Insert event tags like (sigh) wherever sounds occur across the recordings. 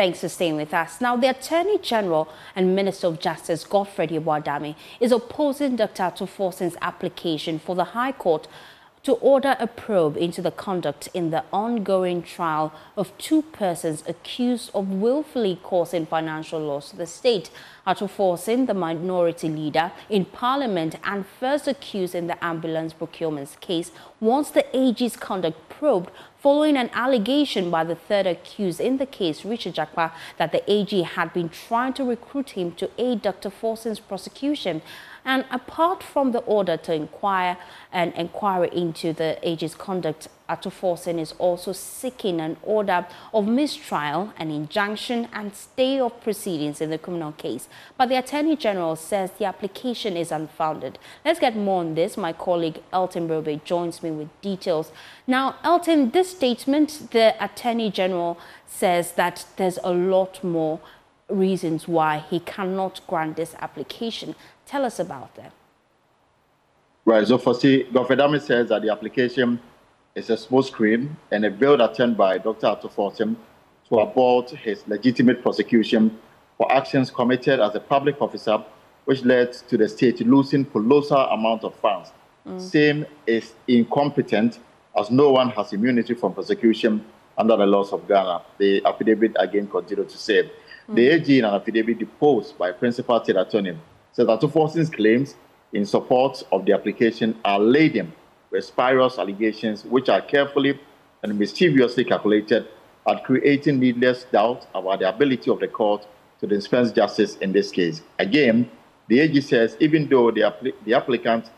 Thanks for staying with us. Now, the Attorney General and Minister of Justice, Godfred Yeboah-Dame, is opposing Dr. Ato Forson's application for the High Court to order a probe into the conduct in the ongoing trial of two persons accused of willfully causing financial loss to the state. Ato Forson, the minority leader in parliament and first accused in the ambulance procurement case, wants the AG's conduct probed following an allegation by the third accused in the case, Richard Jakpa, that the AG had been trying to recruit him to aid Dr. Forson's prosecution. And apart from the order to inquire and inquiry into the AG's conduct, Ato Forson is also seeking an order of mistrial, an injunction and stay of proceedings in the criminal case. But the Attorney General says the application is unfounded. Let's get more on this. My colleague Elton Brobbey joins me with details. Now, Elton, this statement, the Attorney General says that there's a lot more reasons why he cannot grant this application. Tell us about that. Right. So, for firstly, Godfred says that the application is a small screen and a veiled attempt by Dr. Ato Forson to abort his legitimate prosecution for actions committed as a public officer, which led to the state losing colossal amount of funds. Mm. Same is incompetent as no one has immunity from prosecution under the laws of Ghana. The affidavit again continued to say. Mm. The AG in an affidavit deposed by Principal State Attorney says that Forson's claims in support of the application are laden with spurious allegations which are carefully and mischievously calculated at creating needless doubt about the ability of the court to dispense justice in this case. Again, the AG says even though the, the applicant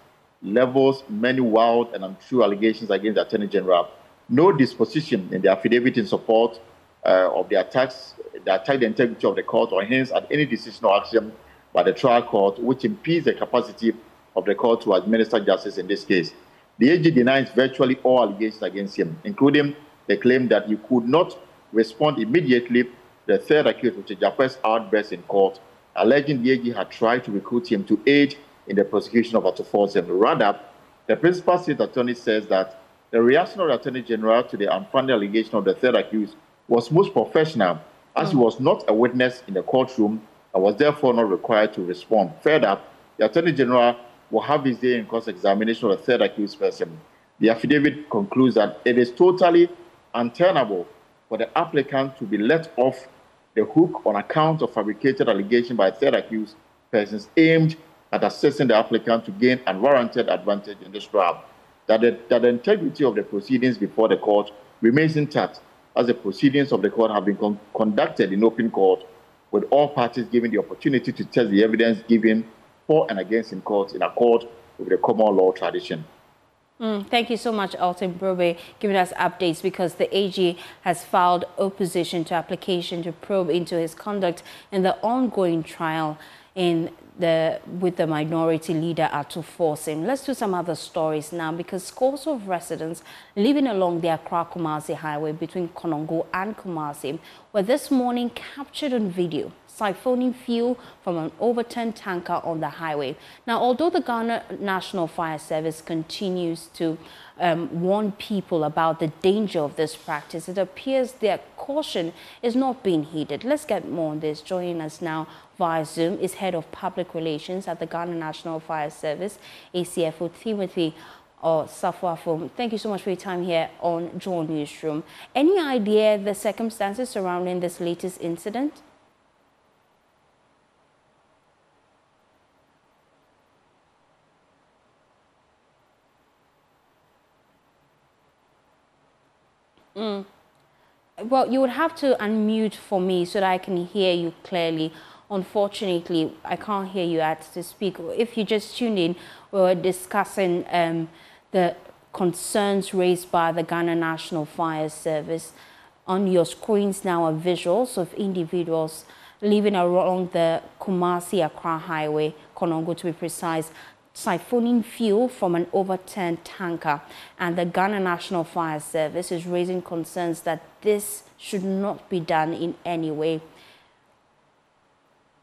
levels many wild and untrue allegations against the Attorney General, no disposition in the affidavit in support uh, of the attacks, the attack the integrity of the court or hence at any decision or action by the trial court, which impedes the capacity of the court to administer justice in this case. The AG denies virtually all allegations against him, including the claim that he could not respond immediately to the third accused, which is Jakpa's outburst in court, alleging the AG had tried to recruit him to aid in the prosecution of Ato Forson. Rather, the principal state attorney says that the reaction of the attorney general to the unfounded allegation of the third accused was most professional, as he hmm. was not a witness in the courtroom and was therefore not required to respond. Further, the Attorney General will have his day in cross examination of the third accused person. The affidavit concludes that it is totally untenable for the applicant to be let off the hook on account of fabricated allegation by third accused persons aimed at assessing the applicant to gain unwarranted advantage in this trial. That the, that the integrity of the proceedings before the court remains intact as the proceedings of the court have been con conducted in open court with all parties given the opportunity to test the evidence given for and against in court in accord with the common law tradition. Mm, thank you so much, Elton Brobbey, giving us updates because the AG has filed opposition to application to probe into his conduct in the ongoing trial in the with the minority leader Ato Forson. Let's do some other stories now because scores of residents living along the Accra-Kumasi highway between Konongo and Kumasi were this morning captured on video siphoning fuel from an overturned tanker on the highway. Now, although the Ghana National Fire Service continues to um, warn people about the danger of this practice, it appears their caution is not being heeded. Let's get more on this. Joining us now via Zoom is Head of Public Relations at the Ghana National Fire Service, ACFO Timothy Osafo-Affum. Thank you so much for your time here on Joy Newsroom. Any idea the circumstances surrounding this latest incident? Mm. Well, you would have to unmute for me so that I can hear you clearly. Unfortunately, I can't hear you at to speak. If you just tuned in, we were discussing um, the concerns raised by the Ghana National Fire Service. On your screens now are visuals of individuals living along the Kumasi Accra Highway, Konongo to be precise, siphoning fuel from an overturned tanker. And the Ghana National Fire Service is raising concerns that this should not be done in any way.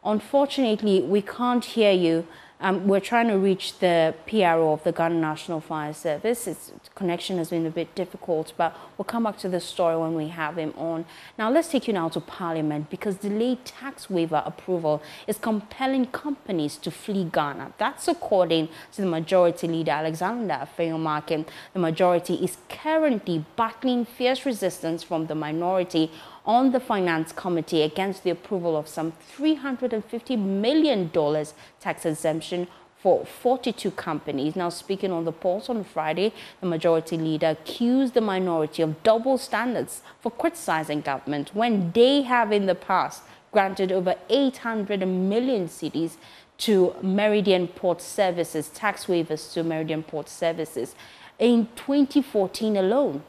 Unfortunately, we can't hear you. Um, we're trying to reach the PRO of the Ghana National Fire Service. Its connection has been a bit difficult, but we'll come back to the story when we have him on. Now, let's take you now to Parliament because delayed tax waiver approval is compelling companies to flee Ghana. That's according to the Majority Leader Alexander Afenyo-Markin. The majority is currently battling fierce resistance from the minority on the Finance Committee against the approval of some $350 million tax exemption for 42 companies. Now, speaking on the polls on Friday, the majority leader accused the minority of double standards for criticizing government when they have in the past granted over 800 million cedis to Meridian Port Services, tax waivers to Meridian Port Services in 2014 alone.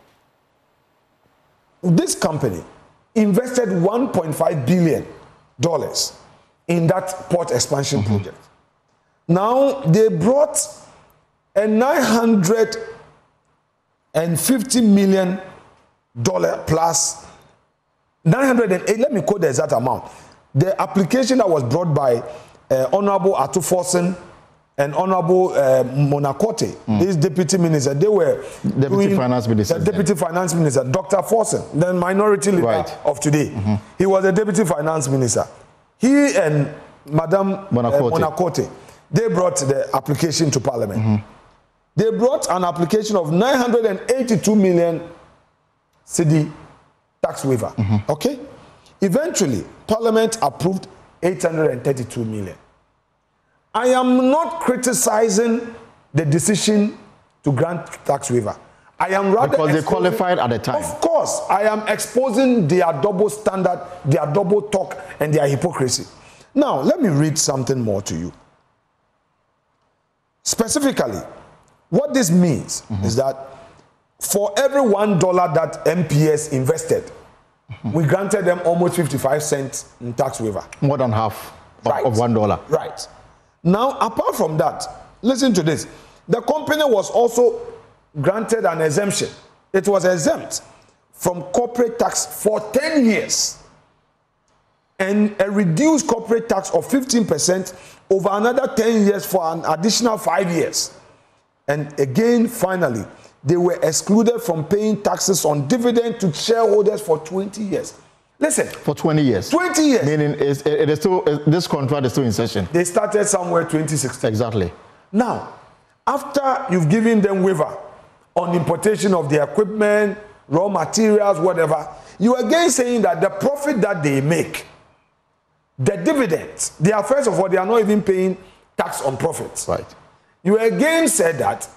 This company invested 1.5 billion dollars in that port expansion mm-hmm. project. Now they brought a 950 million dollar plus 908 let me quote the exact amount the application that was brought by uh, honorable Ato Forson and Honorable uh, Mona Quartey, mm. his deputy minister, they were deputy finance minister. The deputy finance minister, Dr. Forson, the minority leader right. of today. Mm-hmm. He was a deputy finance minister. He and Madam Mona Quartey, uh, Mona Quartey they brought the application to Parliament. Mm-hmm. They brought an application of 982 million cedi tax waiver. Mm-hmm. Okay? Eventually, Parliament approved 832 million. I am not criticizing the decision to grant tax waiver. I am rather because they qualified at the time. Of course, I am exposing their double standard, their double talk, and their hypocrisy. Now, let me read something more to you. Specifically, what this means mm-hmm. is that for every one dollar that MPS invested, mm-hmm. we granted them almost 55 cents in tax waiver. More than half of, right. of one dollar. Right. Now, apart from that, listen to this. The company was also granted an exemption. It was exempt from corporate tax for 10 years and a reduced corporate tax of 15% over another 10 years for an additional five years. And again, finally, they were excluded from paying taxes on dividend to shareholders for 20 years. Listen. For 20 years. 20 years. Meaning it's, it is still, this contract is still in session. They started somewhere 2016. Exactly. Now, after you've given them waiver on importation of the equipment, raw materials, whatever, you again saying that the profit that they make, the dividends, they are first of all, they are not even paying tax on profits. Right. You again said that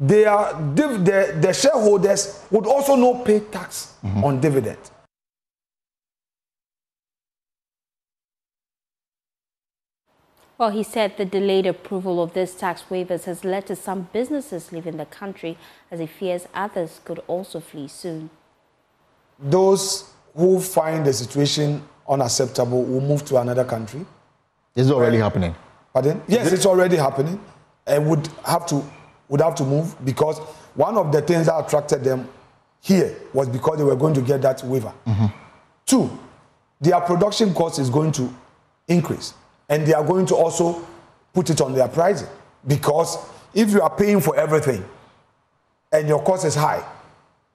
they are, the, the shareholders would also not pay tax mm-hmm. on dividends. Well, he said the delayed approval of these tax waivers has led to some businesses leaving the country as he fears others could also flee soon. Those who find the situation unacceptable will move to another country. This is it already happening? Pardon? Yes, it's already happening. And would have to would have to move because one of the things that attracted them here was because they were going to get that waiver. Mm-hmm. Two, their production cost is going to increase and they are going to also put it on their pricing. Because if you are paying for everything and your cost is high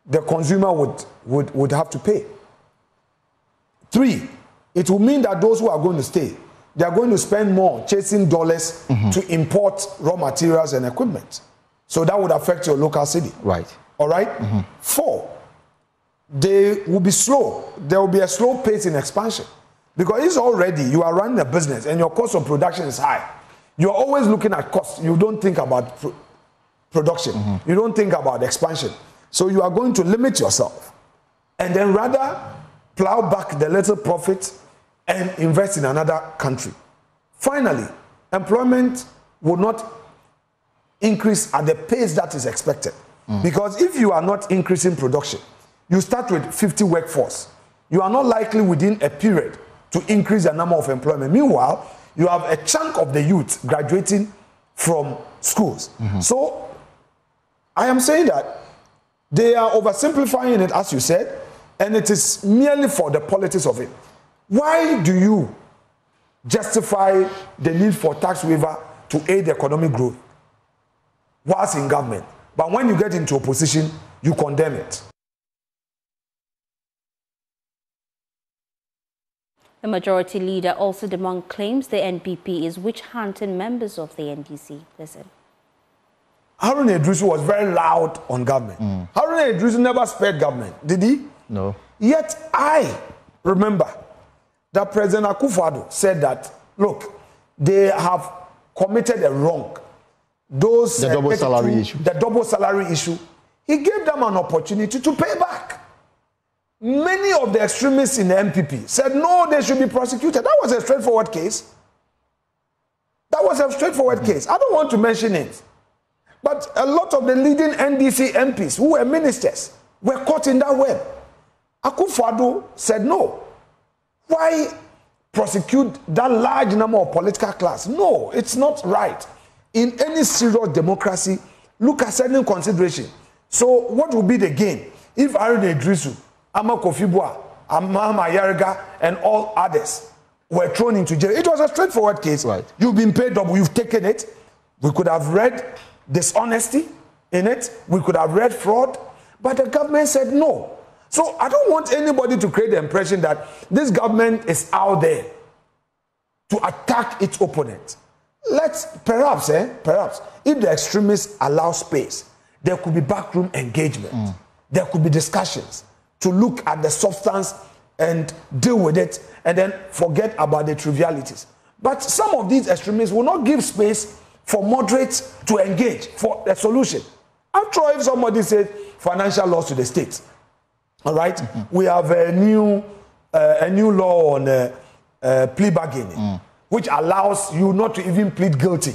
the consumer would, would, would have to pay. Three it will mean that those who are going to stay they are going to spend more chasing dollars mm-hmm. to import raw materials and equipment. So that would affect your local city. Right. All right? mm-hmm. four they will be slow. There will be a slow pace in expansion because it's already, you are running a business and your cost of production is high. You're always looking at cost. You don't think about pro- production. Mm-hmm. You don't think about expansion. So you are going to limit yourself and then rather plow back the little profit and invest in another country. Finally, employment will not increase at the pace that is expected. Mm. Because if you are not increasing production, you start with 50 workforce. You are not likely within a period to increase the number of employment. Meanwhile, you have a chunk of the youth graduating from schools. Mm-hmm. So I am saying that they are oversimplifying it, as you said, and it is merely for the politics of it. Why do you justify the need for tax waiver to aid economic growth whilst in government. But when you get into opposition, you condemn it. The majority leader also debunked claims the NPP is witch hunting members of the NDC. Listen. Harun Iddrisu was very loud on government. Mm. Harun Iddrisu never spared government, did he? No. Yet I remember that President Akufo-Addo said that, look, they have committed a wrong. Those the uh, double salary issue. The double salary issue. He gave them an opportunity to pay back. Many of the extremists in the NPP said no, they should be prosecuted. That was a straightforward case. That was a straightforward mm-hmm. case. I don't want to mention it. But a lot of the leading NDC MPs who were ministers were caught in that web. Akufo-Addo said no. Why prosecute that large number of political class? No, it's not right. In any serious democracy, look at certain consideration. So what would be the gain if Harun Iddrisu, Armah-Kofi Buah, Mahama Ayariga, and all others were thrown into jail? It was a straightforward case. Right. You've been paid double, you've taken it. We could have read dishonesty in it, we could have read fraud, but the government said no. So I don't want anybody to create the impression that this government is out there to attack its opponent. Let's perhaps, eh, perhaps, if the extremists allow space, there could be backroom engagement. Mm. There could be discussions to look at the substance and deal with it and then forget about the trivialities. But some of these extremists will not give space for moderates to engage for a solution. After all, if somebody said financial loss to the state, all right? mm-hmm. we have a new uh, a new law on uh, uh, plea bargaining, mm. which allows you not to even plead guilty,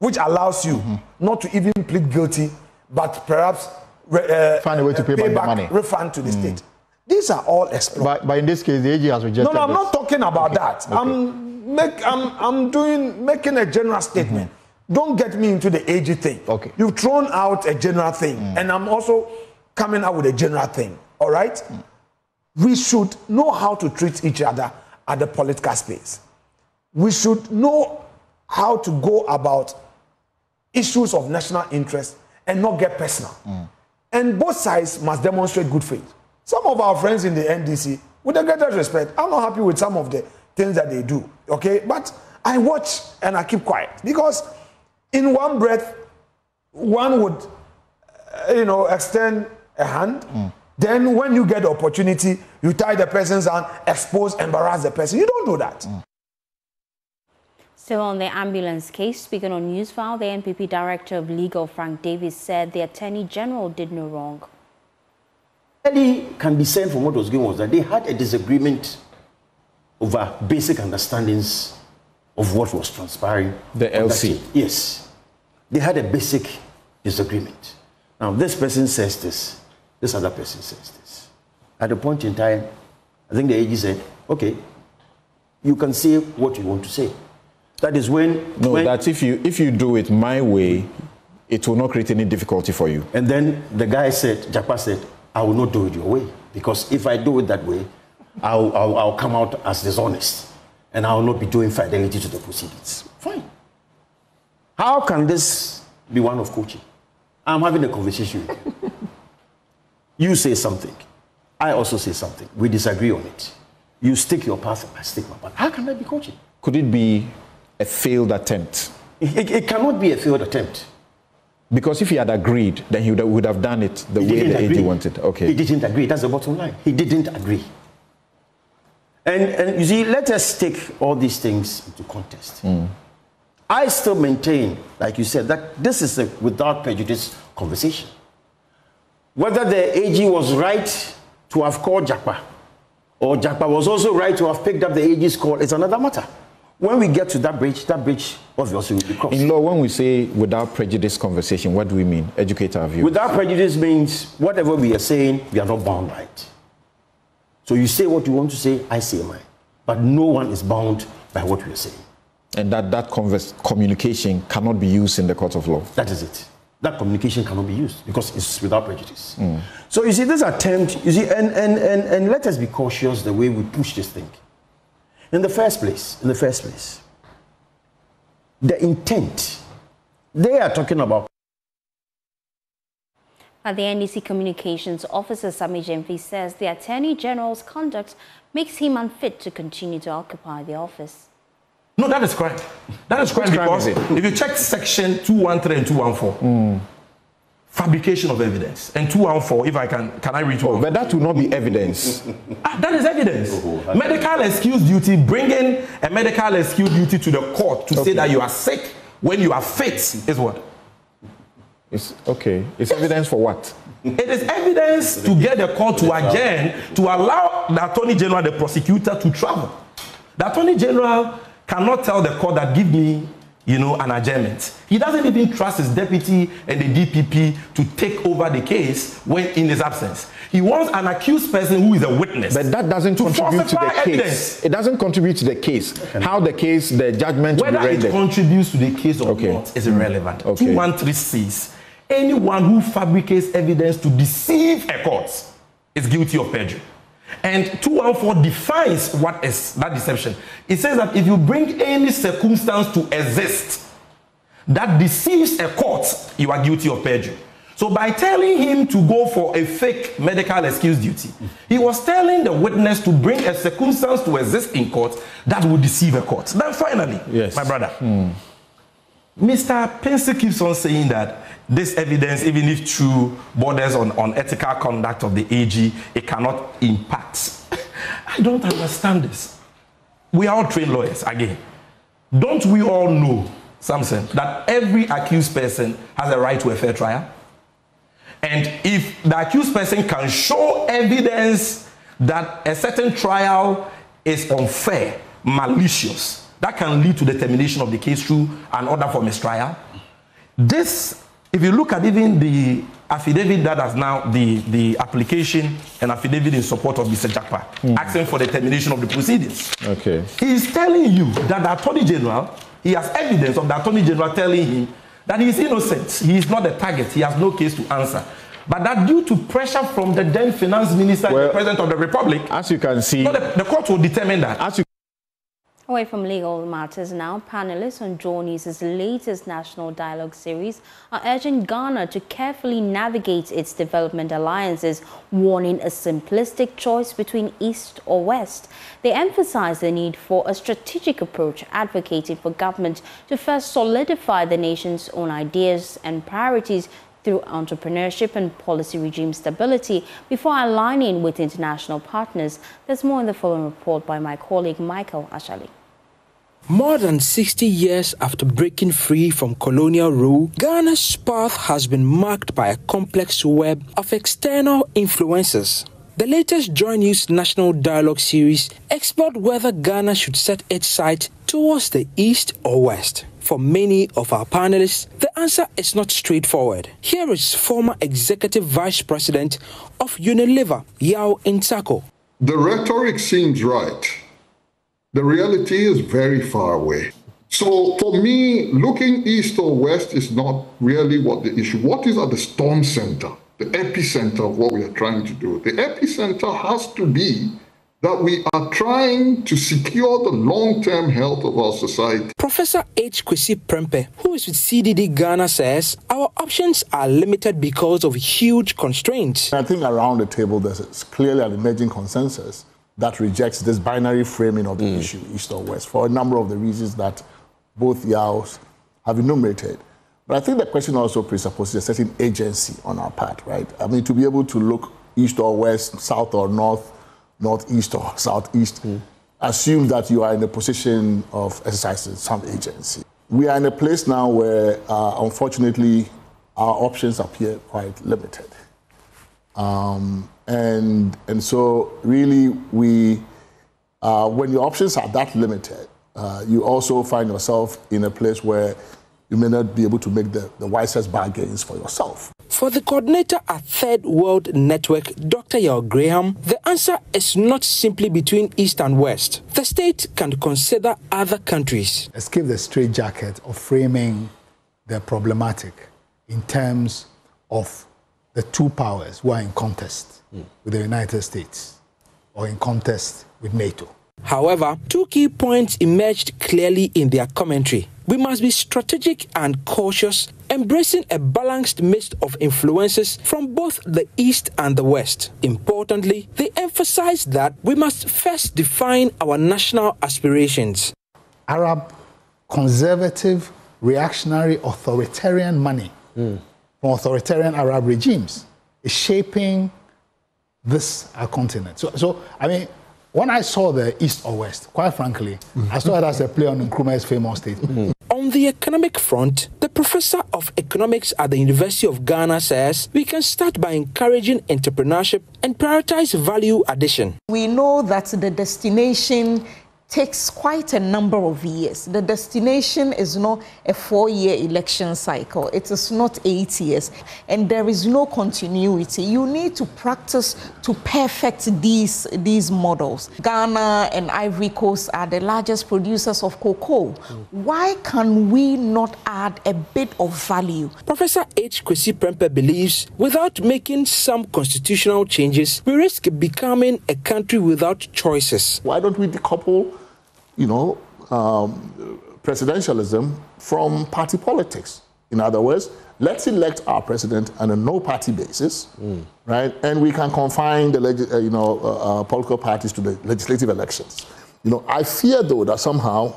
which allows you mm-hmm. not to even plead guilty, but perhaps uh, find a way to pay, pay back, back money, refund to the mm. state. These are all exploited. But, but, in this case, the AG has rejected. No, no, I'm this. not talking about okay. that. Okay. I'm make I'm I'm doing making a general statement. Mm-hmm. Don't get me into the AG thing. Okay. You've thrown out a general thing, mm. and I'm also coming out with a general thing. All right? Mm. We should know how to treat each other at the political space. We should know how to go about issues of national interest and not get personal. And both sides must demonstrate good faith. Some of our friends in the NDC, with the greatest respect, I'm not happy with some of the things that they do. Okay? But I watch and I keep quiet because in one breath, one would, uh, you know, extend a hand. Mm. Then when you get the opportunity, you tie the person's hand, expose, embarrass the person. You don't do that. Mm. Still on the ambulance case, speaking on Newsfile, the NPP Director of Legal, Frank Davies, said the Attorney General did no wrong. Really can be said from what was going on was that they had a disagreement over basic understandings of what was transpiring. The LC? Yes. They had a basic disagreement. Now, this person says this, this other person says this. At a point in time, I think the AG said, okay, you can say what you want to say. That is when. No, when, that if you if you do it my way, it will not create any difficulty for you. And then the guy said, Jakpa said, I will not do it your way. Because if I do it that way, I'll, I'll, I'll come out as dishonest. And I will not be doing fidelity to the proceedings. Fine. How can this be one of coaching? I'm having a conversation with you. (laughs) you say something. I also say something. We disagree on it. You stick your path, I stick my path. How can that be coaching? Could it be a failed attempt? It, it, it cannot be a failed attempt. Because if he had agreed, then he would have, would have done it the he way the agree. AG wanted. Okay. He didn't agree. That's the bottom line. He didn't agree. And, and you see, let us take all these things into context. Mm. I still maintain, like you said, that this is a without prejudice conversation. Whether the AG was right to have called Jakpa or Jakpa was also right to have picked up the AG's call is another matter. When we get to that bridge, that bridge obviously will be crossed. In law, when we say without prejudice conversation, what do we mean? Educate our view. Without prejudice means whatever we are saying, we are not bound by it. So you say what you want to say, I say mine. But no one is bound by what we are saying. And that, that converse, communication cannot be used in the court of law. That is it. That communication cannot be used because it's without prejudice. Mm. So you see, this attempt, you see, and, and, and, and let us be cautious the way we push this thing. In the first place, in the first place, the intent. They are talking about. At the NDC Communications Officer Sammy Gyamfi says the Attorney General's conduct makes him unfit to continue to occupy the office. No, that is correct. That is correct because if you check section 213 and 214, mm. Fabrication of evidence, and 214, if I can, can I read oh, But that will not be evidence. (laughs) ah, that is evidence. Oh, medical excuse duty, bringing a medical excuse duty to the court to okay. say that you are sick when you are fit is what? It's okay. It's evidence for what? It is evidence to get the court to adjourn to allow the attorney general, the prosecutor, to travel. The attorney general cannot tell the court that give me you know, an adjournment. He doesn't even trust his deputy and the DPP to take over the case when in his absence. He wants an accused person who is a witness. But that doesn't contribute to the evidence. case. It doesn't contribute to the case. Okay. How the case, the judgment Whether it contributes to the case or okay. not is irrelevant. Okay. 213 says anyone who fabricates evidence to deceive a court is guilty of perjury. And 214 defines what is that deception. It says that if you bring any circumstance to exist that deceives a court, you are guilty of perjury. So by telling him to go for a fake medical excuse duty, he was telling the witness to bring a circumstance to exist in court that would deceive a court. Then finally, yes. my brother, hmm. Mr. Pensy keeps on saying that this evidence, even if true, borders on, on ethical conduct of the AG, it cannot impact. (laughs) I don't understand this. We are all trained lawyers, again. Don't we all know, Samson, that every accused person has a right to a fair trial? And if the accused person can show evidence that a certain trial is unfair, malicious, that can lead to the termination of the case through an order for mistrial. This if you look at even the affidavit that has now the, the application and affidavit in support of Mr. Jakpa, mm. asking for the termination of the proceedings. Okay. He is telling you that the Attorney General, he has evidence of the Attorney General telling him that he is innocent. He is not the target. He has no case to answer. But that due to pressure from the then finance minister well, the president of the republic, as you can see, so the, the court will determine that. As you Away from legal matters now, panelists on Joy News' latest national dialogue series are urging Ghana to carefully navigate its development alliances, warning a simplistic choice between East or West. They emphasize the need for a strategic approach, advocating for government to first solidify the nation's own ideas and priorities through entrepreneurship and policy regime stability before aligning with international partners. There's more in the following report by my colleague Michael Ashali. More than 60 years after breaking free from colonial rule, Ghana's path has been marked by a complex web of external influences. The latest Joy News National Dialogue series explored whether Ghana should set its sights towards the east or west. For many of our panelists, the answer is not straightforward. Here is former Executive Vice President of Unilever, Yaw Nsarkoh. The rhetoric seems right the reality is very far away. So for me, looking east or west is not really what the issue. What is at the storm center, the epicenter of what we are trying to do? The epicenter has to be that we are trying to secure the long-term health of our society. Professor H. Kwesi Prempeh, who is with CDD Ghana, says our options are limited because of huge constraints. I think around the table there's clearly an emerging consensus that rejects this binary framing of the mm. issue, East or West, for a number of the reasons that both Yaws have enumerated. But I think the question also presupposes a certain agency on our part, right? I mean, to be able to look east or west, south or north, northeast or (laughs) southeast, mm. assumes that you are in a position of exercising some agency. We are in a place now where, uh, unfortunately, our options appear quite limited. Um, and, and so, really, we, uh, when your options are that limited, uh, you also find yourself in a place where you may not be able to make the, the wisest bargains for yourself. For the coordinator at Third World Network, Dr. Yaw Graham, the answer is not simply between East and West. The state can consider other countries. Escape the straitjacket of framing the problematic in terms of the two powers who are in contest mm. with the United States or in contest with NATO. However, two key points emerged clearly in their commentary. we must be strategic and cautious, embracing a balanced mix of influences from both the East and the West. Importantly, they emphasize that we must first define our national aspirations. Arab conservative, reactionary, authoritarian money mm. From authoritarian Arab regimes is shaping this our continent. So, so I mean, when I saw the East or West, quite frankly, mm. I saw it as a play on Nkrumah's famous statement. Mm. On the economic front, the professor of economics at the University of Ghana says we can start by encouraging entrepreneurship and prioritize value addition. We know that the destination takes quite a number of years. The destination is not a four year election cycle, it is not eight years, and there is no continuity. You need to practice to perfect these, these models. Ghana and Ivory Coast are the largest producers of cocoa. Mm. Why can we not add a bit of value? Professor H. Kwesi Prempeh believes without making some constitutional changes, we risk becoming a country without choices. Why don't we decouple? You know, um, presidentialism from party politics. In other words, let's elect our president on a no-party basis, mm. right? And we can confine the uh, you know uh, uh, political parties to the legislative elections. You know, I fear though that somehow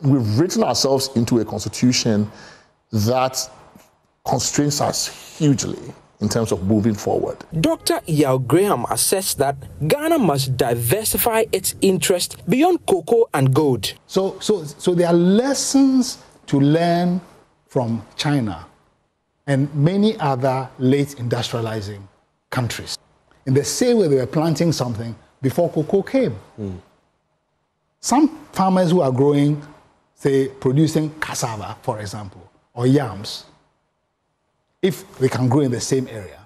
we've written ourselves into a constitution that constrains us hugely in terms of moving forward. Dr. Yaw Graham assessed that Ghana must diversify its interest beyond cocoa and gold. So, so, so there are lessons to learn from China and many other late industrializing countries. In the same way they were planting something before cocoa came. Mm. Some farmers who are growing, say, producing cassava, for example, or yams, if they can grow in the same area.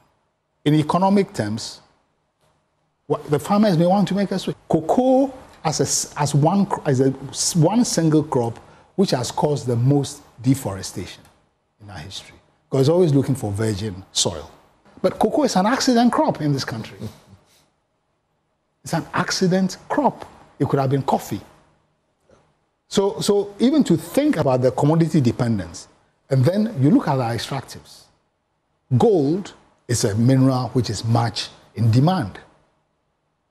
In economic terms, the farmers may want to make a switch. Cocoa as, a, as, one, as a, one single crop, which has caused the most deforestation in our history, because it's always looking for virgin soil. But cocoa is an accident crop in this country. It's an accident crop. It could have been coffee. So, so even to think about the commodity dependence, and then you look at our extractives. Gold is a mineral which is much in demand.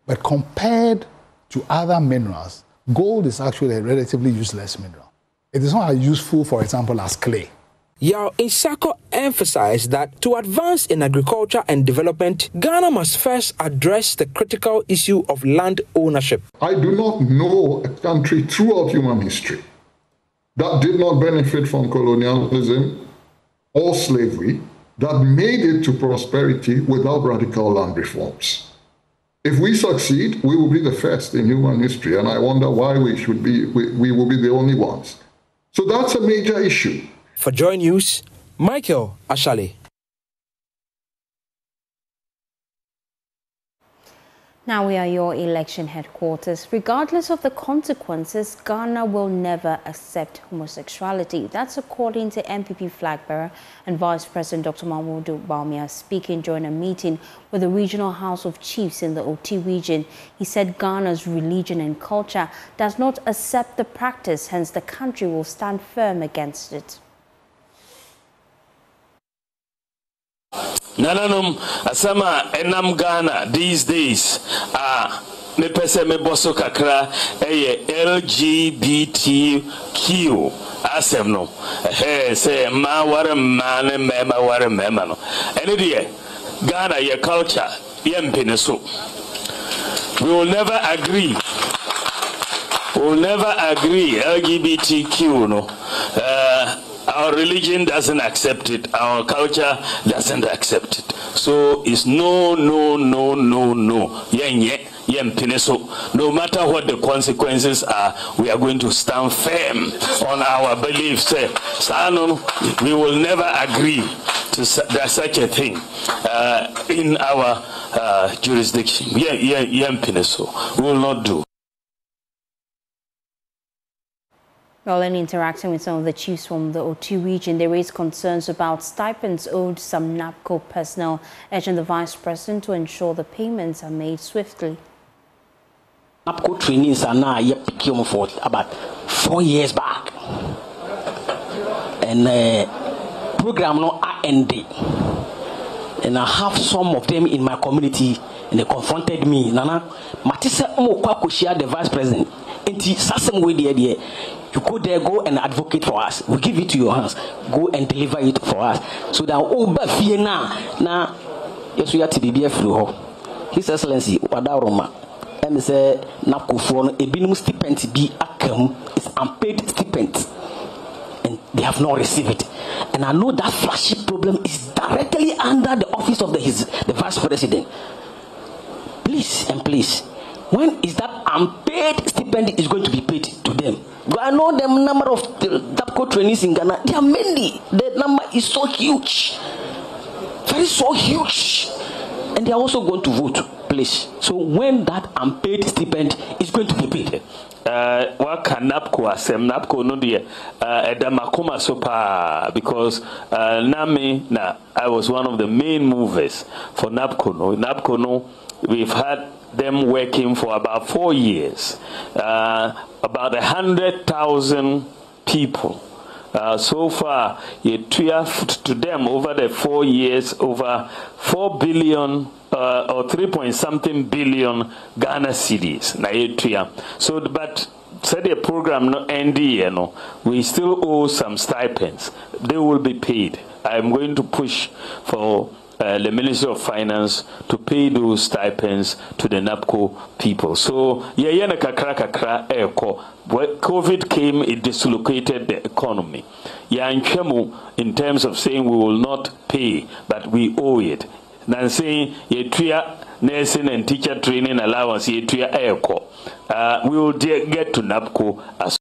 But compared to other minerals, gold is actually a relatively useless mineral. It is not as useful, for example, as clay. Yaw Nsarkoh emphasized that to advance in agriculture and development, Ghana must first address the critical issue of land ownership. I do not know a country throughout human history that did not benefit from colonialism or slavery that made it to prosperity without radical land reforms. If we succeed, we will be the first in human history, and I wonder why we should be, we, we will be the only ones. So that's a major issue. For Joy News, Michael Ashali. Now we are your election headquarters. Regardless of the consequences, Ghana will never accept homosexuality. That's according to NPP flag bearer and Vice President Dr. Mahamudu Bawumia speaking during a meeting with the Regional House of Chiefs in the Oti region. He said Ghana's religion and culture does not accept the practice, hence the country will stand firm against it. Nananom asɛm a ɛnam ghana these days a mepɛ sɛ mebɔ so kakra ɛyɛ lgbtq asɛm no. Sɛ mmaa ware mmaa ne mmarima ware mmarima no. Ɛne deɛ ghana yɛ culture yɛmpene so. We will never agree. We will never agree lgbtq no our religion doesn't accept it. Our culture doesn't accept it. So it's no, no, no, no, no. Yeah, yeah. So no matter what the consequences are, we are going to stand firm on our beliefs. We will never agree to such a thing uh, in our uh, jurisdiction. Yeah, yeah, yeah. So we will not do. Well, in interacting with some of the chiefs from the Oti region, they raised concerns about stipends owed some NABCO personnel, urging the vice president to ensure the payments are made swiftly. NABCO trainees are now yet picking for about four years back. and uh, program no ended. And I have some of them in my community, and they confronted me. Nana, Matisa Mokwa the vice president. Enti sasem we there there. You go there, go and advocate for us. We give it to your hands. Go and deliver it for us. So that but fear now, now, yes, we have to be through. His Excellency, Wadaroma, and say Nakufuon, a binum stipend be akam is unpaid stipend, and they have not received it. And I know that flagship problem is directly under the office of the, his, the vice president. Please and please, when is that unpaid stipend is going to be paid to them? I know the number of NABCO trainees in Ghana, they are many. The number is so huge. Very so huge. And they are also going to vote, please. So when that unpaid stipend is going to be paid? Uh, waka nabco asɛm nabco no deɛ uh, ɛda makoma so paa because uh, na me na i was one of the main movers for nabco no nabco no we've had them working for about four years, uh, about a hundred thousand people. Uh, so far, it triumphed to them over the four years, over four billion uh, or three point something billion Ghana cedis. Na So, but said the program no end you know, we still owe some stipends. They will be paid. I'm going to push for uh, the Ministry of Finance to pay those stipends to the NABCO people. So, eko. When COVID came, it dislocated the economy. In terms of saying we will not pay, but we owe it. Saying, yeah, nursing and teacher training allowance, yeah, uh, we will get to NABCO as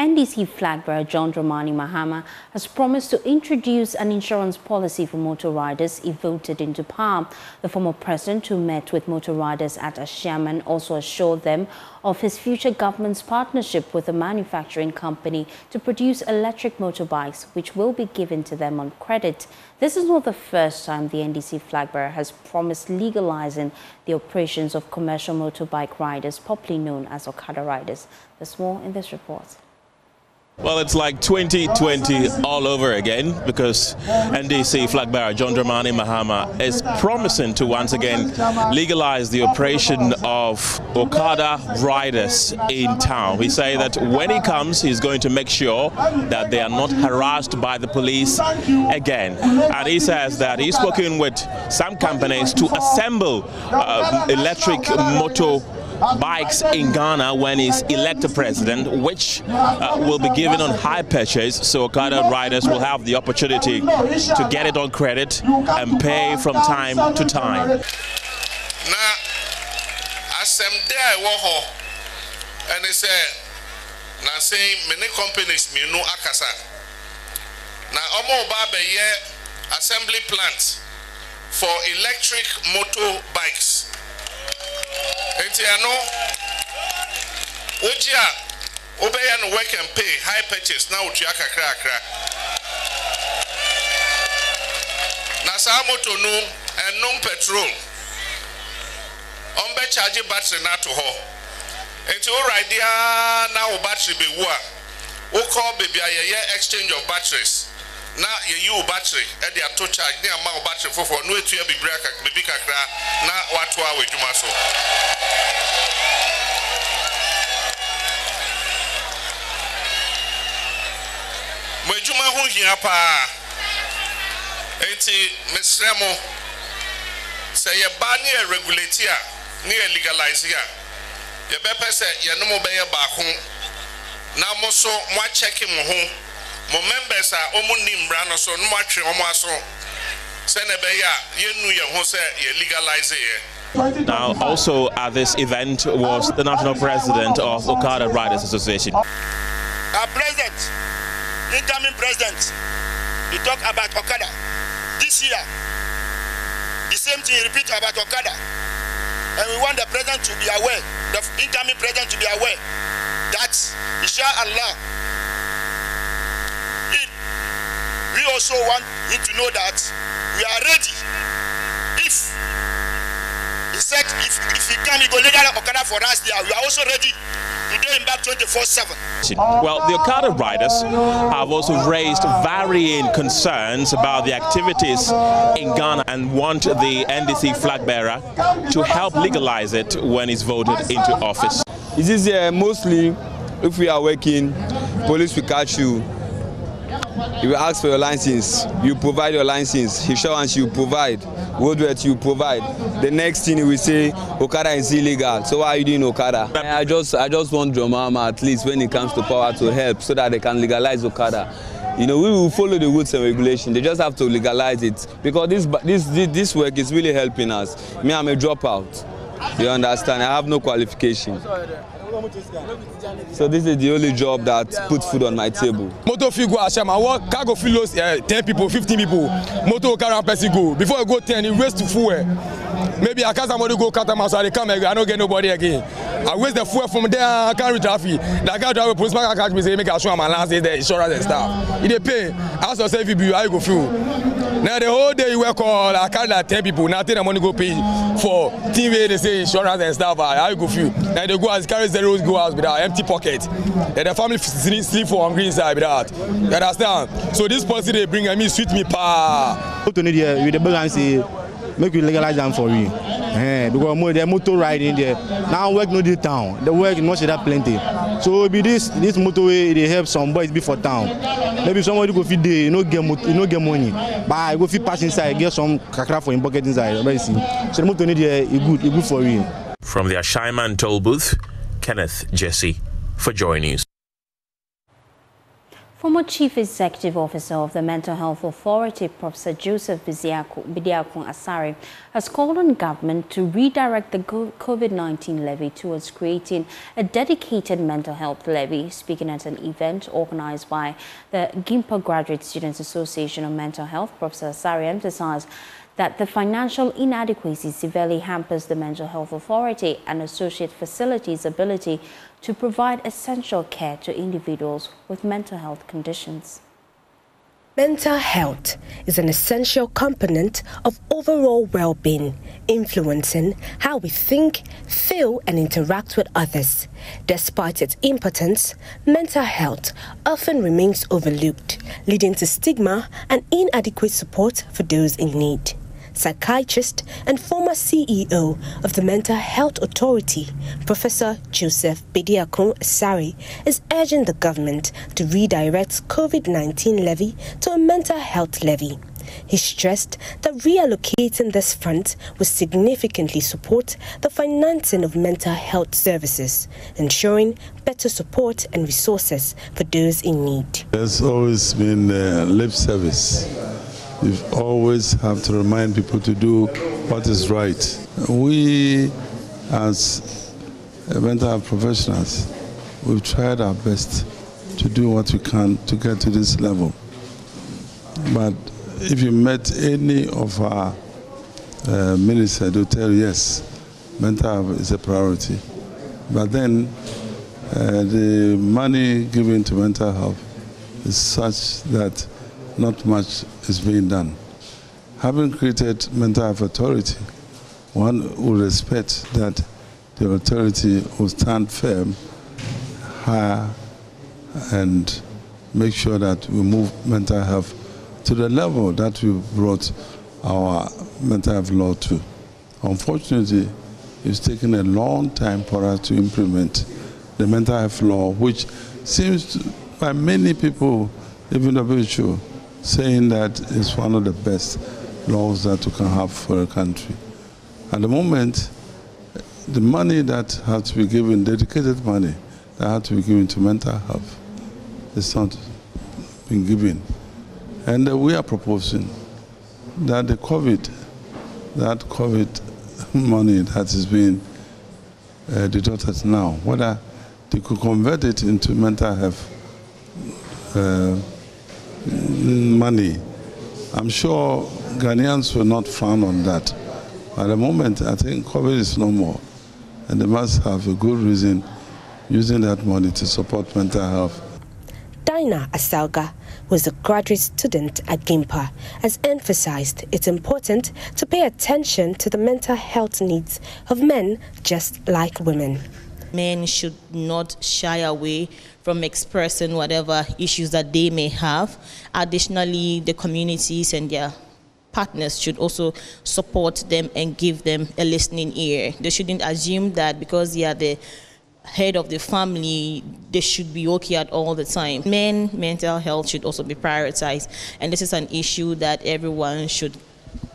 NDC flag bearer John Dramani Mahama has promised to introduce an insurance policy for motor riders if voted into power. The former president, who met with motor riders at Ashaiman, also assured them of his future government's partnership with a manufacturing company to produce electric motorbikes, which will be given to them on credit. This is not the first time the NDC flag bearer has promised legalizing the operations of commercial motorbike riders, popularly known as Okada riders. There's more in this report. Well, it's like 2020 all over again because NDC flag bearer John Dramani Mahama is promising to once again legalize the operation of Okada riders in town. He say that when he comes, he's going to make sure that they are not harassed by the police again. And he says that he's working with some companies to assemble uh, electric motor bikes in Ghana when he's elected president, which uh, will be given on high purchase. So Okada riders will have the opportunity to get it on credit and pay from time to time. Now, asɛm de a ɛwɔ hɔ ɛne sɛn mene companies mmienu akasa na ɔmo ba abɛyɛ assembly plant for electric motor bikes nti ɛno wogye a wobɛyɛ no work and pay high purchase na wotua kakrakra. Na saa moto no ɛnom petrol. Ɔmbɛkyagye battery no ato hɔ. Nti wo ride na wo battery bɛwu a wokɔ baabi a yɛyɛ exchange of batteries. Na yɛyi wo battery de ato charge ne ama wo battery foforɔ na watua biribi kakra na watoa wɔ adwuma so. Mo adwuma ho hia paa. Nti mesrɛ mo sɛ yɛba ne yɛ regulate a ne yɛ legalise a yɛbɛpɛ sɛ yɛne mo bɛyɛ baako na mo so moakyɛke mo ho mo members a ɔmo ni mmara no so no mo atwe ɔmo aso sɛnɛ ɛbɛyɛ a yɛnu yɛn ho sɛ yɛ legalize yɛ. Now, also at this event was the national president of Okada Riders Association. Our president, incoming president, he talked about Okada this year. The same thing he repeat about Okada. And we want the president to be aware, the incoming president to be aware that, inshallah, we also want him to know that we are ready if he said if, if he can, he go legal Okada for us there. We are also ready to do him back 24-7. Well, the Okada riders have also raised varying concerns about the activities in Ghana and want the NDC flag bearer to help legalize it when he's voted into office. It is uh, mostly if we are working, police will catch you. You will ask for your license. You provide your license. Insurance you provide. Roadworth you provide. The next thing we say, Okada is illegal. So why are you doing Okada? I just I just want Dromama at least when it comes to power to help so that they can legalize Okada. You know, we will follow the rules and regulations. They just have to legalize it because this this this work is really helping us. Me, I'm a dropout. You understand? I have no qualification. So this is the only job that puts food on my table. Motor fit go Asham, I work cargo fit load uh, 10 people, 15 people. Motor carry one person go. Before I go 10, it waste to fuel. Maybe I can't somebody go cut them out so I come again. I don't get nobody again. I waste the fuel from there, I can't reach traffic. That guy drive a policeman can catch me say make I show my last day the insurance and stuff. It dey pay. Ask yourself if you how you go feel. Now the whole day you work all I carry like 10 people. Now take the money go pay for where they say insurance and stuff. How you go feel? Now they go as carry zero go house without empty pocket. And the family sleep for hungry inside without. You understand? So this policy they bring I mean sweet me pa. To need with the balance make we legalize them for you. Eh, because more the motor riding there. Now work no the town. The work not that plenty. So be this this motorway they help some boys be for town. Maybe somebody go fit there, you no get you no get money. But I go fit pass inside, get some kakra for him pocket inside. So the motor need there, it good, it good for you. From the Ashaiman toll booth, Kenneth Jesse for Joy News. Former Chief Executive Officer of the Mental Health Authority, Professor Joseph Bediako Asare, has called on government to redirect the COVID-19 levy towards creating a dedicated mental health levy. Speaking at an event organized by the GIMPA Graduate Students Association of Mental Health, Professor Asare emphasized that the financial inadequacy severely hampers the Mental Health Authority and associate facilities' ability to provide essential care to individuals with mental health conditions. Mental health is an essential component of overall well being, influencing how we think, feel, and interact with others. Despite its importance, mental health often remains overlooked, leading to stigma and inadequate support for those in need psychiatrist, and former CEO of the Mental Health Authority, Professor Joseph Bediako Asare, is urging the government to redirect COVID 19 levy to a mental health levy. He stressed that reallocating this fund will significantly support the financing of mental health services, ensuring better support and resources for those in need. There's always been uh, lip service we always have to remind people to do what is right. We, as mental health professionals, we've tried our best to do what we can to get to this level. But if you met any of our uh, ministers, they'll tell you, yes, mental health is a priority. But then uh, the money given to mental health is such that not much is being done. Having created mental health authority, one would expect that the authority will stand firm, higher, and make sure that we move mental health to the level that we brought our mental health law to. Unfortunately, it's taken a long time for us to implement the mental health law, which seems to, by many people, even the WHO, saying that it's one of the best laws that you can have for a country. At the moment, the money that has to be given, dedicated money that has to be given to mental health, is not being given. And uh, we are proposing that the COVID, that COVID (laughs) money that is being uh, deducted now, whether they could convert it into mental health uh, money. I'm sure Ghanaians will not frown on that. At the moment, I think COVID is no more. And they must have a good reason using that money to support mental health. Dinah Asalga, was a graduate student at GIMPA, has emphasized it's important to pay attention to the mental health needs of men just like women. Men should not shy away from expressing whatever issues that they may have. Additionally, the communities and their partners should also support them and give them a listening ear. They shouldn't assume that because they are the head of the family, they should be okay at all the time. Men, mental health should also be prioritized, and this is an issue that everyone should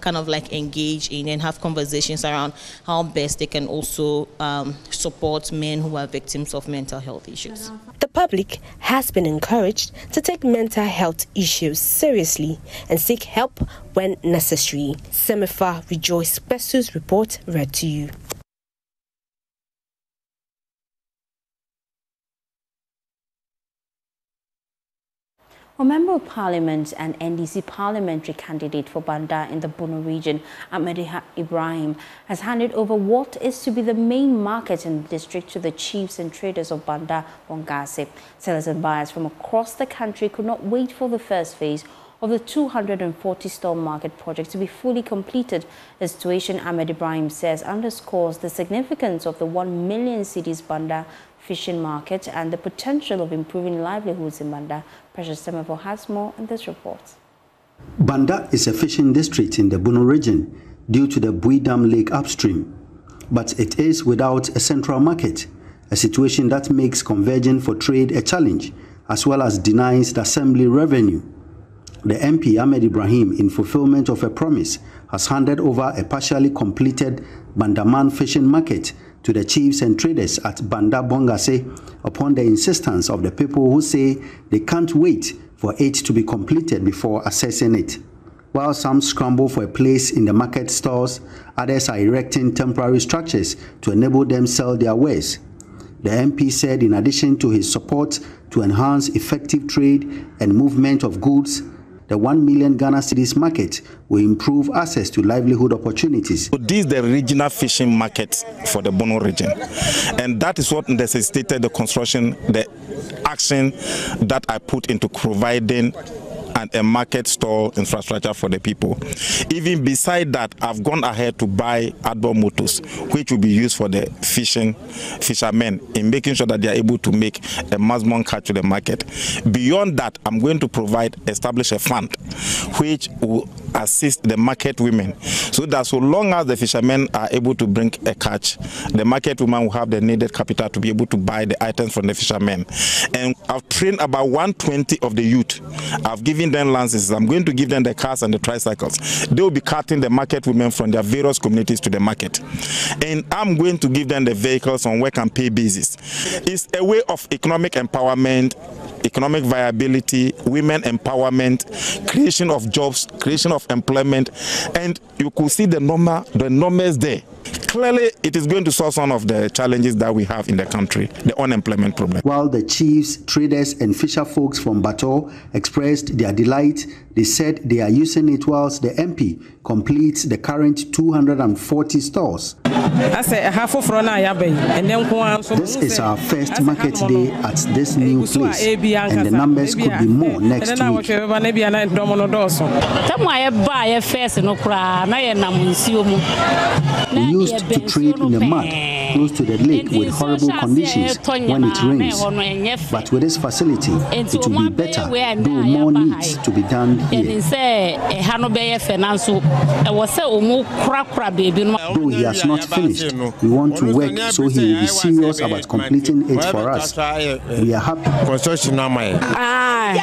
kind of like engage in and have conversations around how best they can also um, support men who are victims of mental health issues. The public has been encouraged to take mental health issues seriously and seek help when necessary. Semifa Rejoice Besu's report read to you. A Member of Parliament and NDC parliamentary candidate for Banda in the Bono region, Ahmed Ibrahim, has handed over what is to be the main market in the district to the chiefs and traders of Banda Bongase. Sellers and buyers from across the country could not wait for the first phase of the 240-stall market project to be fully completed. The situation, Ahmed Ibrahim says, underscores the significance of the 1 million cedis Banda fishing market and the potential of improving livelihoods in Banda. Precious Semevo has more in this report. Banda is a fishing district in the Bono region due to the Bui Dam Lake upstream, but it is without a central market, a situation that makes converging for trade a challenge, as well as denies the assembly revenue. The MP Ahmed Ibrahim, in fulfillment of a promise, has handed over a partially completed Bandaman fishing market to the chiefs and traders at Banda Bongase upon the insistence of the people who say they can't wait for it to be completed before assessing it. While some scramble for a place in the market stalls, others are erecting temporary structures to enable them sell their wares. The MP said in addition to his support to enhance effective trade and movement of goods, the 1 million Ghana cedis market will improve access to livelihood opportunities. So this is the regional fishing market for the Bono region. And that is what necessitated the construction, the action that I put into providing and a market store infrastructure for the people. Even beside that, I've gone ahead to buy outboard motors, which will be used for the fishing fishermen in making sure that they are able to make a maximum catch to the market. Beyond that, I'm going to provide, establish a fund, which will assist the market women, so that so long as the fishermen are able to bring a catch, the market women will have the needed capital to be able to buy the items from the fishermen. And I've trained about 120 of the youth. I've given them lances. I'm going to give them the cars and the tricycles. They will be carting the market women from their various communities to the market. And I'm going to give them the vehicles on work and pay basis. It's a way of economic empowerment economic viability, women empowerment, creation of jobs, creation of employment, and you could see the number, the numbers there. Clearly, it is going to solve some of the challenges that we have in the country, the unemployment problem. While the chiefs, traders, and fisher folks from Bato expressed their delight, they said they are using it whilst the MP completes the current 240 stores. This is our first market day at this new place, and the numbers could be more next week. We used to trade in the mud close to the lake with horrible conditions when it rains. But with this facility, it will be better, though more needs to be done here. Though he has not finished, we want to work so he will be serious about completing it for us. We are happy. Ah,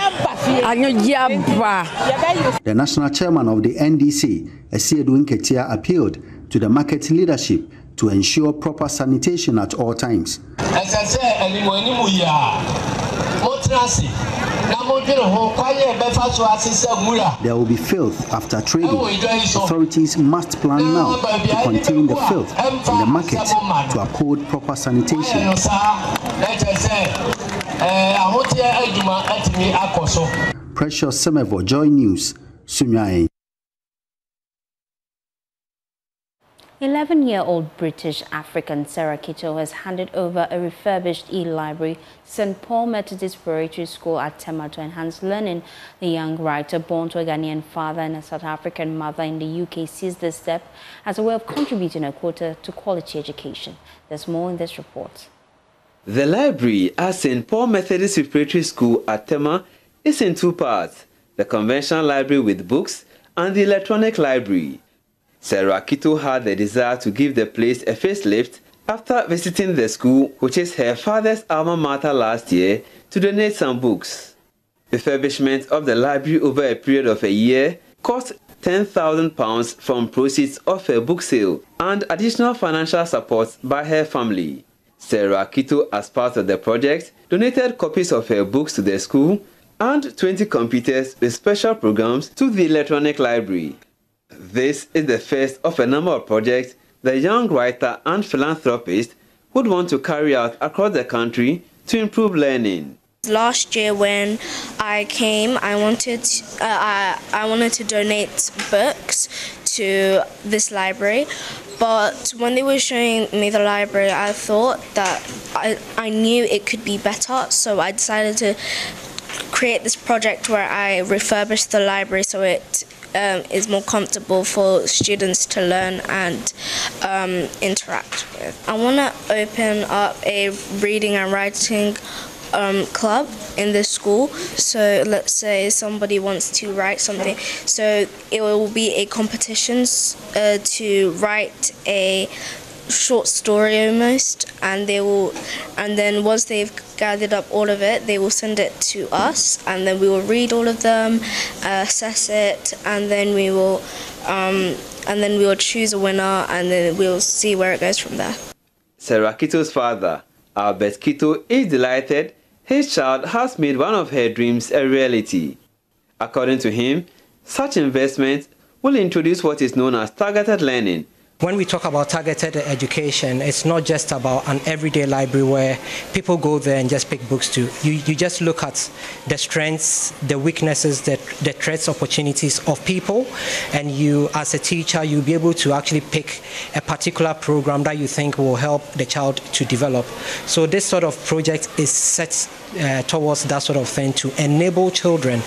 the national chairman of the NDC, Asiedu Nketia, appealed to the market leadership to ensure proper sanitation at all times. There will be filth after trading. Authorities must plan now to contain the filth in the market to uphold proper sanitation. Precious Semevo, Joy News, Sunyani. 11-year-old British African Sarah Kittle has handed over a refurbished e-library St. Paul Methodist Preparatory School at Tema to enhance learning. The young writer, born to a Ghanaian father and a South African mother in the UK, sees this step as a way of contributing a quota to quality education. There's more in this report. The library at St. Paul Methodist Preparatory School at Tema is in two parts, the conventional library with books and the electronic library. Sarah Kito had the desire to give the place a facelift after visiting the school, which is her father's alma mater last year, to donate some books. The refurbishment of the library over a period of a year cost £10,000 from proceeds of a book sale and additional financial support by her family. Sarah Kito, as part of the project, donated copies of her books to the school and 20 computers with special programs to the electronic library. This is the first of a number of projects the young writer and philanthropist would want to carry out across the country to improve learning. Last year, when I came, I wanted uh, I, I wanted to donate books to this library, but when they were showing me the library, I thought that I, I knew it could be better, so I decided to create this project where I refurbish the library so it um, is more comfortable for students to learn and um, interact with. I want to open up a reading and writing um, club in the school. So let's say somebody wants to write something, so it will be a competition uh, to write a short story almost and they will and then once they've gathered up all of it they will send it to us and then we will read all of them uh, assess it and then we will um, and then we will choose a winner and then we'll see where it goes from there. Sarah Kittle's father albert Kittle is delighted his child has made one of her dreams a reality. According to him such investment will introduce what is known as targeted learning when we talk about targeted education, it's not just about an everyday library where people go there and just pick books to. You, you just look at the strengths, the weaknesses, the, the threats, opportunities of people, and you, as a teacher, you'll be able to actually pick a particular program that you think will help the child to develop. So this sort of project is set uh, towards that sort of thing to enable children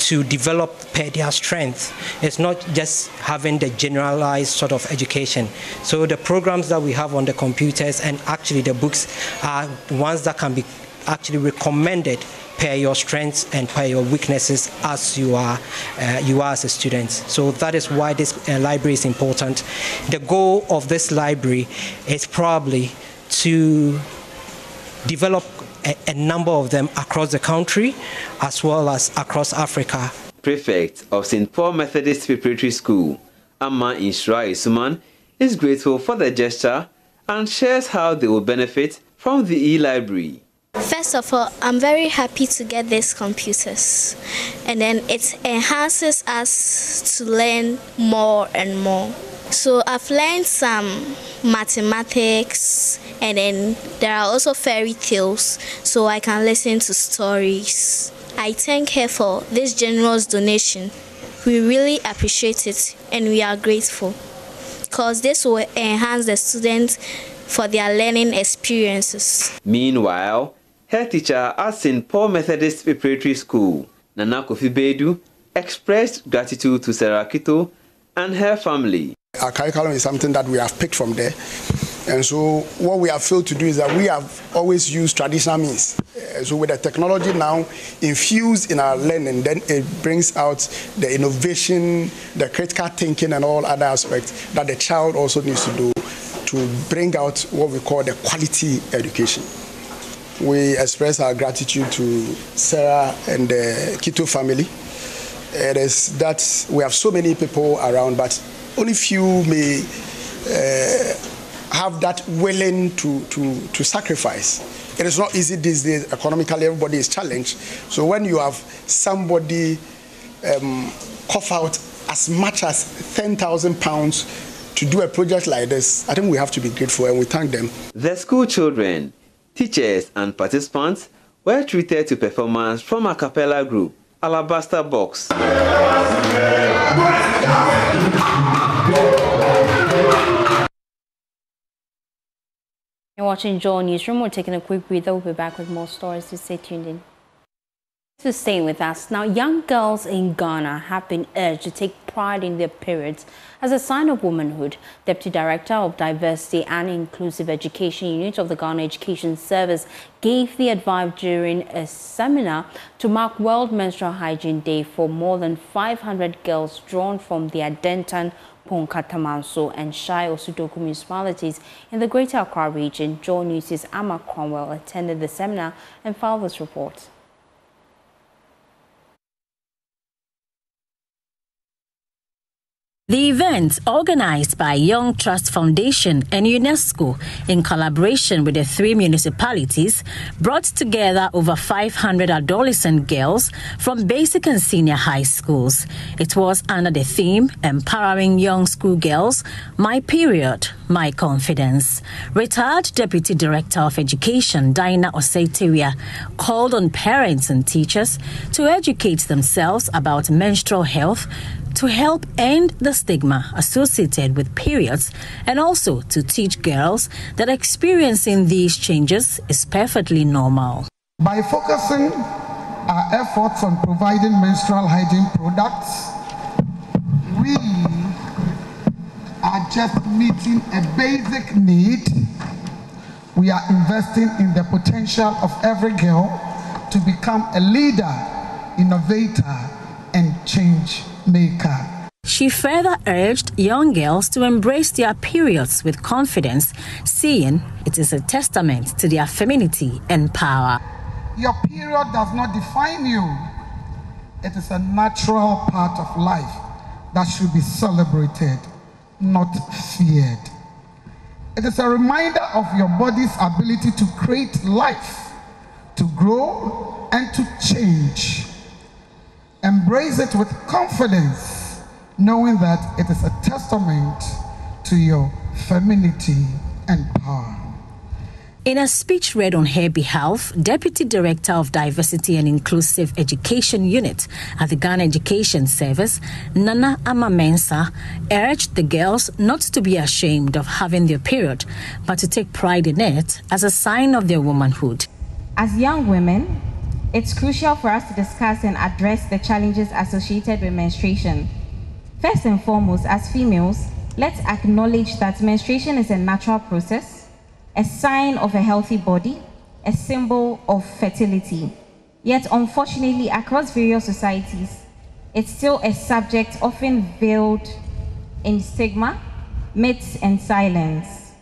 to develop their strength. It's not just having the generalized sort of education education. So the programs that we have on the computers and actually the books are ones that can be actually recommended per your strengths and per your weaknesses as you are uh, you are as a student. So that is why this uh, library is important. The goal of this library is probably to develop a, a number of them across the country as well as across Africa. Prefect of St. Paul Methodist Preparatory School, Amma Inshra Isuman, is grateful for the gesture and shares how they will benefit from the e-library. First of all, I'm very happy to get these computers. And then it enhances us to learn more and more. So I've learned some mathematics and then there are also fairy tales so I can listen to stories. I thank her for this generous donation. We really appreciate it and we are grateful because this will enhance the students for their learning experiences. Meanwhile, her teacher at St. Paul Methodist Preparatory School, Nana Kofi Bedu, expressed gratitude to Sarah Kittle and her family. Our curriculum is something that we have picked from there. And so what we have failed to do is that we have always used traditional means. Uh, so with the technology now infused in our learning, then it brings out the innovation, the critical thinking and all other aspects that the child also needs to do to bring out what we call the quality education. We express our gratitude to Sarah and the Kittle family. It is that we have so many people around, but only few may uh, have that willing to, to, to sacrifice. It is not easy these days. Economically, everybody is challenged. So when you have somebody um, cough out as much as 10,000 pounds to do a project like this, I think we have to be grateful and we thank them. The school children, teachers, and participants were treated to performance from a cappella group, Alabaster Box. You're watching Joy Newsroom. We're taking a quick breather. We'll be back with more stories, so stay tuned in. To staying with us. Now, young girls in Ghana have been urged to take pride in their periods as a sign of womanhood. Deputy Director of Diversity and Inclusive Education Unit of the Ghana Education Service gave the advice during a seminar to mark World Menstrual Hygiene Day for more than 500 girls drawn from the Adentan Kpone Katamanso and Shai Osudoku municipalities in the Greater Accra region. Joy News' Amma Cromwell attended the seminar and filed this report. The event, organized by Young Trust Foundation and UNESCO in collaboration with the three municipalities, brought together over 500 adolescent girls from basic and senior high schools. It was under the theme Empowering Young Schoolgirls My Period, My Confidence. Retired Deputy Director of Education Dinah Oseteria called on parents and teachers to educate themselves about menstrual health to help end the stigma associated with periods and also to teach girls that experiencing these changes is perfectly normal. By focusing our efforts on providing menstrual hygiene products, we are just meeting a basic need. We are investing in the potential of every girl to become a leader, innovator, and change maker. She further urged young girls to embrace their periods with confidence, seeing it is a testament to their femininity and power. Your period does not define you, it is a natural part of life that should be celebrated, not feared. It is a reminder of your body's ability to create life, to grow, and to change. Embrace it with confidence, knowing that it is a testament to your femininity and power. In a speech read on her behalf, Deputy Director of Diversity and Inclusive Education Unit at the Ghana Education Service, Nana Amamensa, urged the girls not to be ashamed of having their period, but to take pride in it as a sign of their womanhood. As young women, it's crucial for us to discuss and address the challenges associated with menstruation. First and foremost, as females, let's acknowledge that menstruation is a natural process, a sign of a healthy body, a symbol of fertility. Yet, unfortunately, across various societies, it's still a subject often veiled in stigma, myths, and silence.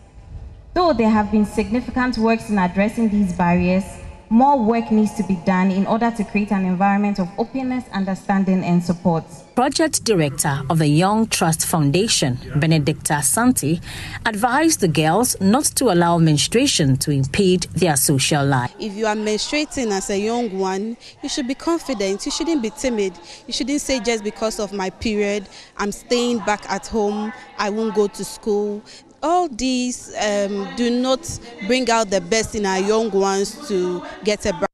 Though there have been significant works in addressing these barriers, more work needs to be done in order to create an environment of openness, understanding, and support. Project Director of the Young Trust Foundation, Benedicta Santi, advised the girls not to allow menstruation to impede their social life. If you are menstruating as a young one, you should be confident. You shouldn't be timid. You shouldn't say just because of my period, I'm staying back at home, I won't go to school all these um, do not bring out the best in our young ones to get a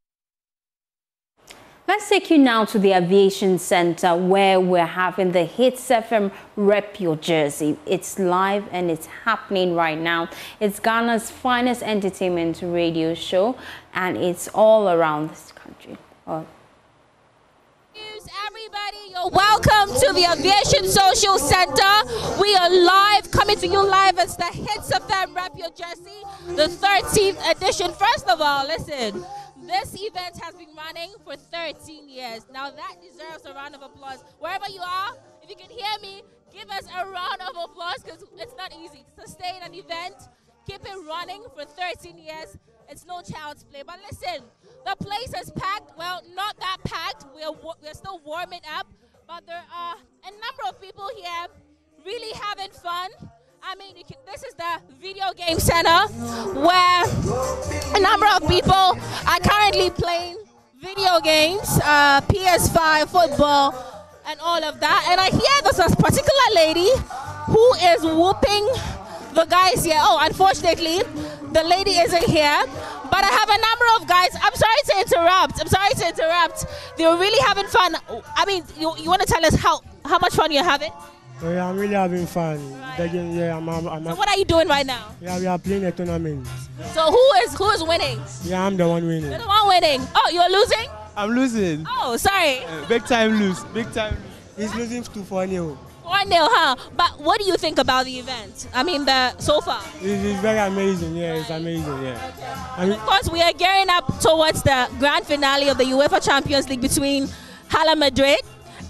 Let's take you now to the Aviation Center where we're having the Hitz FM Rep Your Jersey. It's live and it's happening right now. It's Ghana's finest entertainment radio show and it's all around this country. Everybody. You're welcome to the Aviation Social Center. We are live, coming to you live. as the Hitz FM Rep Your Jersey, the 13th edition. First of all, listen. This event has been running for 13 years. Now that deserves a round of applause. Wherever you are, if you can hear me, give us a round of applause because it's not easy to sustain an event, keep it running for 13 years. It's no child's play. But listen, the place is packed. Well, not that packed. We're, we're still warming up. But there are a number of people here really having fun. I mean, can, this is the video game center where a number of people are currently playing video games, uh, PS5, football, and all of that. And I hear there's a particular lady who is whooping the guys here. Oh, unfortunately, the lady isn't here. But I have a number of guys. I'm sorry to interrupt. I'm sorry to interrupt. They were really having fun. I mean, you, you want to tell us how, how much fun you're having? Oh, yeah, I'm really having fun. The game, yeah, I'm, I'm, I'm So what are you doing right now? yeah, we are playing a tournament. So who is who is winning? Yeah, I'm the one winning. You're the one winning. Oh, you're losing? I'm losing. Oh, sorry. big time lose. Big time lose. He's losing to 4 0. 4 0, huh? But what do you think about the event? I mean, the so far. It's, it's very amazing. Yeah, it's amazing. Yeah. I mean, Of course, we are gearing up towards the grand finale of the UEFA Champions League between Hala Madrid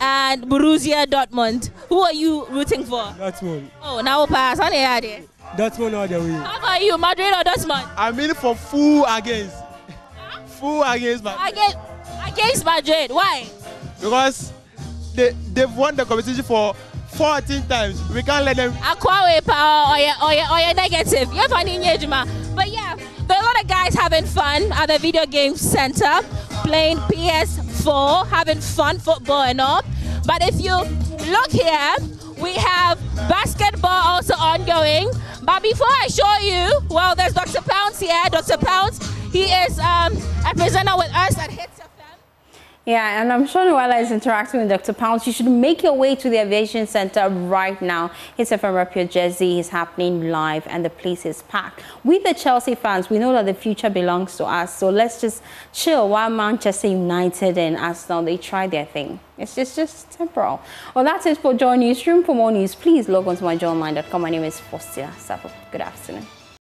and Borussia Dortmund. Who are you rooting for? Dortmund. Oh, now pass. Honey, Adi. Dortmund all the way. How about you, Madrid or Dortmund? I'm in for full against. Full against my. Against, against Madrid. Why? Because they, they've won the competition for 14 times. We can't let them. Aquawe power or your, negative. You're funny, Nyejima. But yeah, there are a lot of guys having fun at the video game center, playing PS4, having fun football and all. But if you look here, we have basketball also ongoing. But before I show you, well, there's Dr. Pounds here. Dr. Pounds, he is um, a presenter with us at Hitz Yeah, and I'm sure Noella is interacting with Dr. Pounds. You should make your way to the Aviation Center right now. It's from Rep Your Jersey is happening live and the place is packed. With the Chelsea fans, we know that the future belongs to us. So let's just chill while Manchester United and Arsenal, they try their thing. It's just, just temporal. Well, that's it for Joy Newsroom. For more news, please log on to myjoyonline.com. My name is Fostia Sapo. Good afternoon.